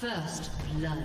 First blood.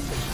Soon.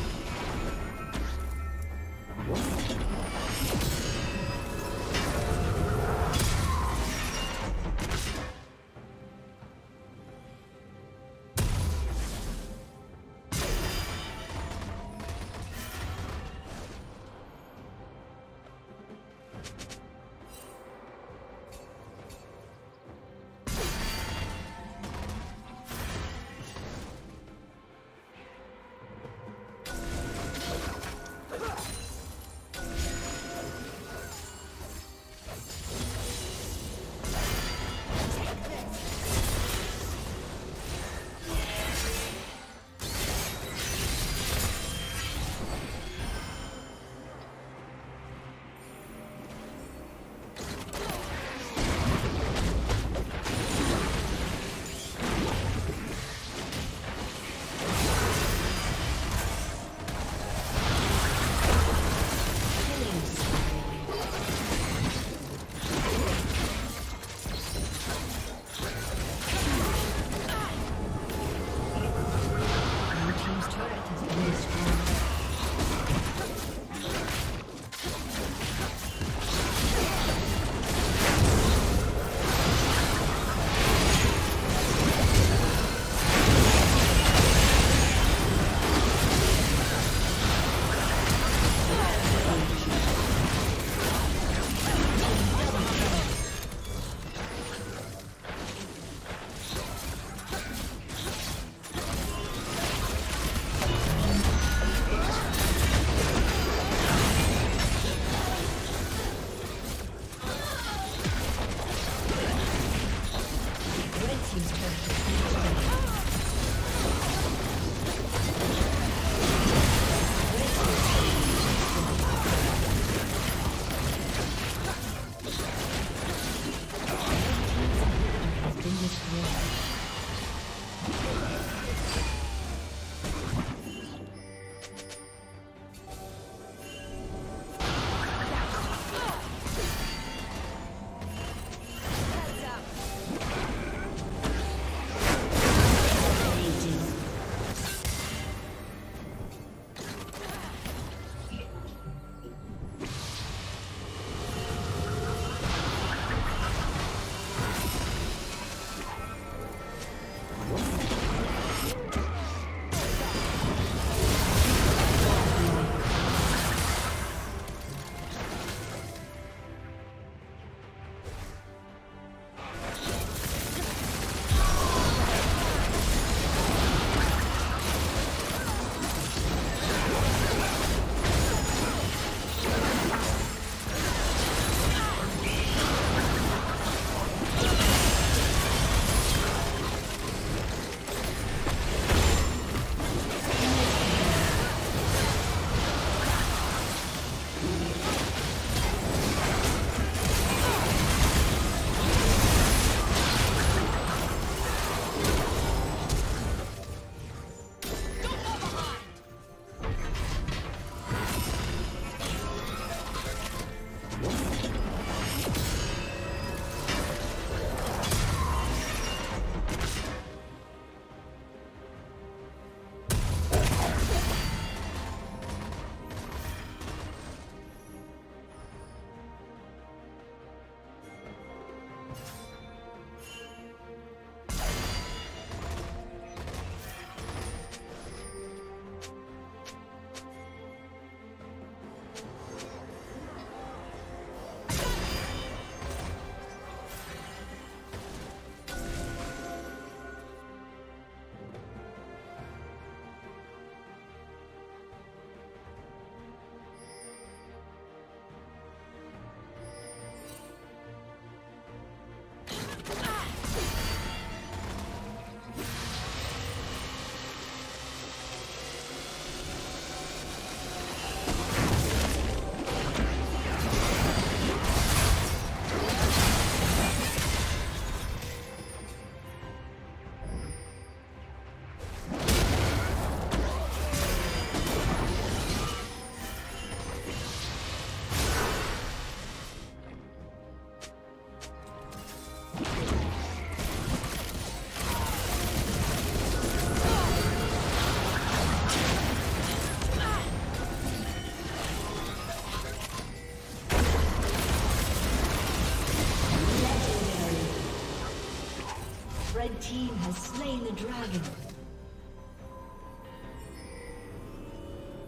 Team has slain the dragon.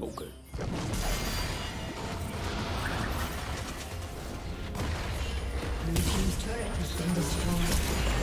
Okay. Blue team's turret has been destroyed.